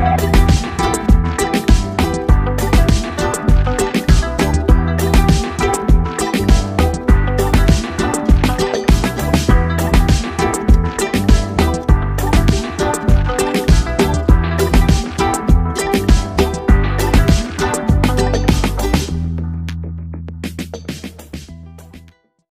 Bye.